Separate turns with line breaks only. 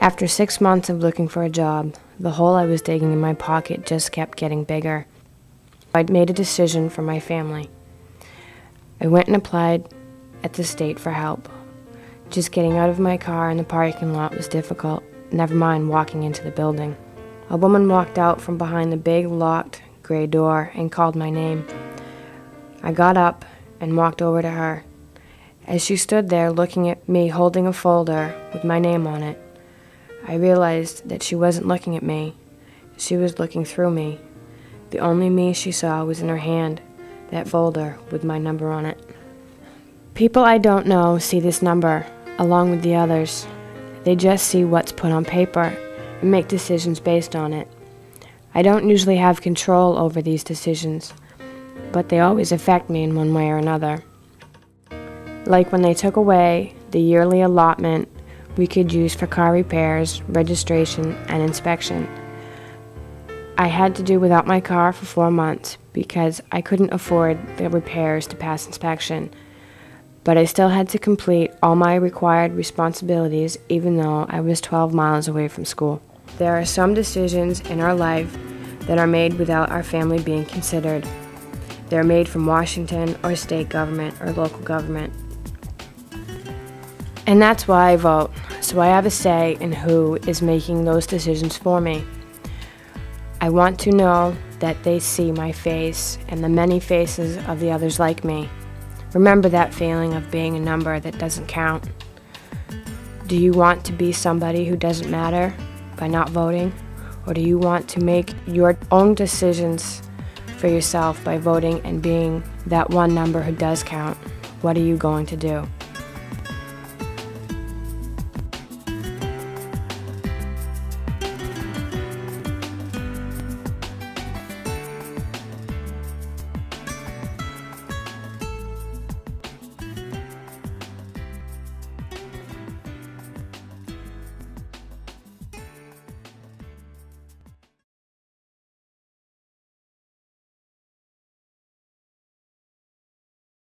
After six months of looking for a job, the hole I was digging in my pocket just kept getting bigger. I'd made a decision for my family. I went and applied at the state for help. Just getting out of my car in the parking lot was difficult, never mind walking into the building. A woman walked out from behind the big locked gray door and called my name. I got up and walked over to her. As she stood there looking at me holding a folder with my name on it, I realized that she wasn't looking at me. She was looking through me. The only me she saw was in her hand, that folder with my number on it. People I don't know see this number, along with the others. They just see what's put on paper and make decisions based on it. I don't usually have control over these decisions, but they always affect me in one way or another. Like when they took away the yearly allotment we could use for car repairs, registration, and inspection. I had to do without my car for four months because I couldn't afford the repairs to pass inspection. But I still had to complete all my required responsibilities even though I was 12 miles away from school. There are some decisions in our life that are made without our family being considered. They're made from Washington or state government or local government. And that's why I vote, so I have a say in who is making those decisions for me. I want to know that they see my face and the many faces of the others like me. Remember that feeling of being a number that doesn't count. Do you want to be somebody who doesn't matter by not voting? Or do you want to make your own decisions for yourself by voting and being that one number who does count? What are you going to do?